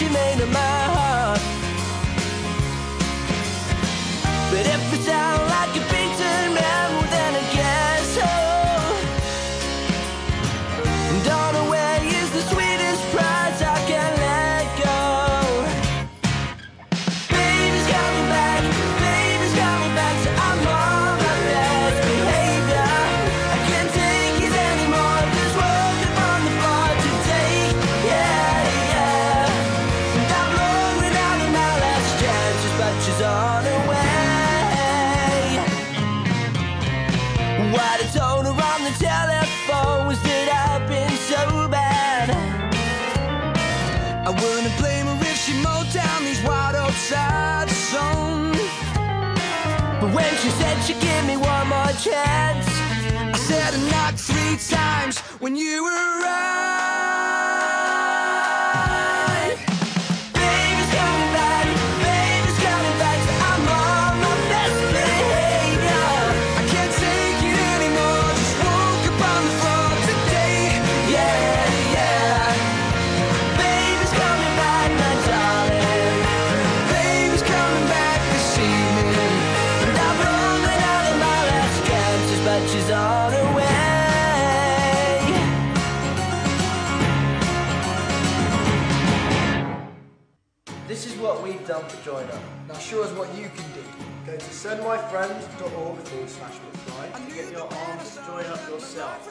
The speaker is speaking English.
you made of my heart. But if it's. Wouldn't blame her if she mowed down these wild oats I'd. But when she said she'd give me one more chance, I said I knocked three times when you were right. But she's way. This is what we've done for Join Up. Now show us what you can do. Go to sendmyfriend.org forward slash reply to get your arms to join up yourself. The